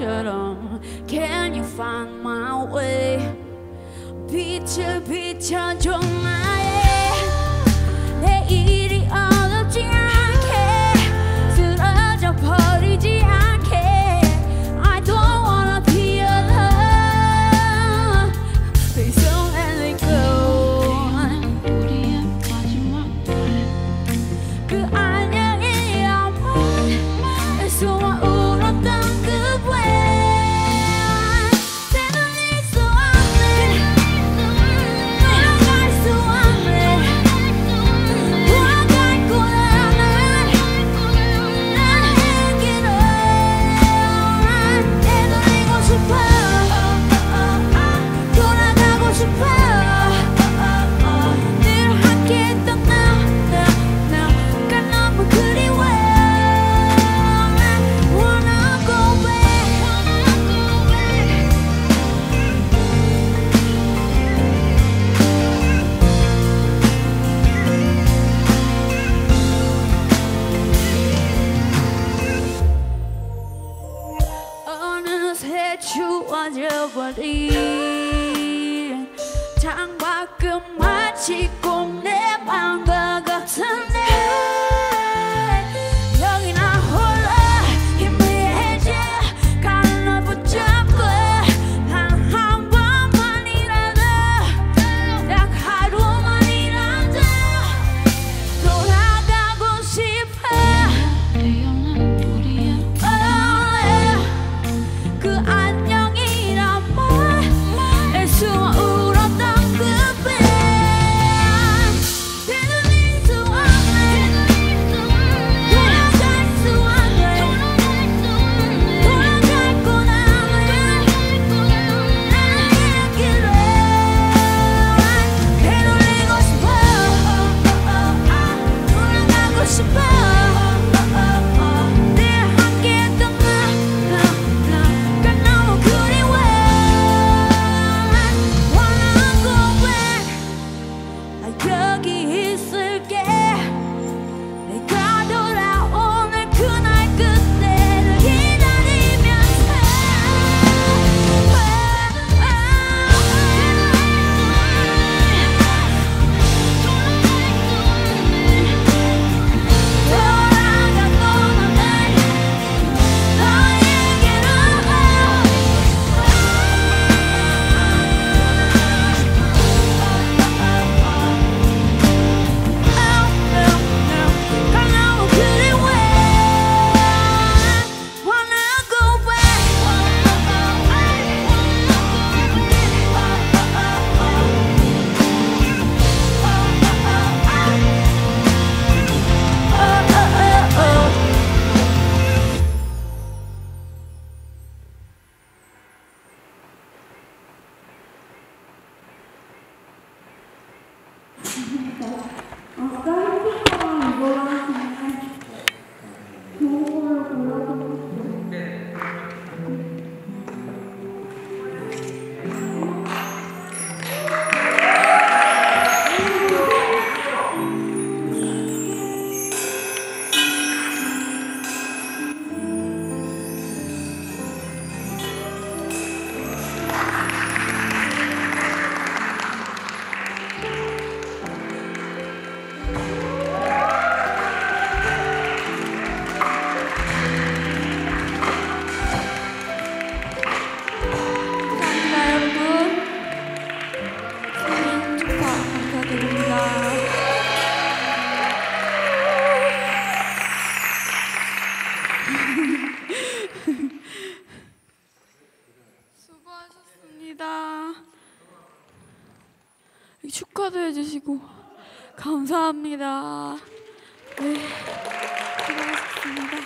shirt on. Can you find my way? 비틀 비춰줘 나의 내 일이 어렵지 않게 쓰러져 버리지 않게 I don't wanna be alone Please don't let go want your believe. 축하도 해주시고 감사합니다. 네, 고맙습니다.